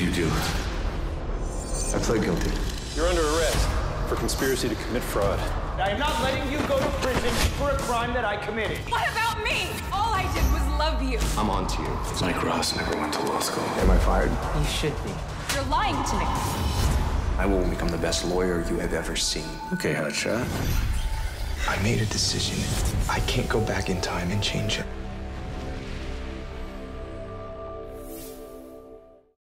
you do? I plead guilty. You're under arrest for conspiracy to commit fraud. I am not letting you go to prison for a crime that I committed. What about me? All I did was love you. I'm on to you. Mike Ross never went to law school. Am I fired? You should be. You're lying to me. I will become the best lawyer you have ever seen. Okay, hotshot. I made a decision. I can't go back in time and change it.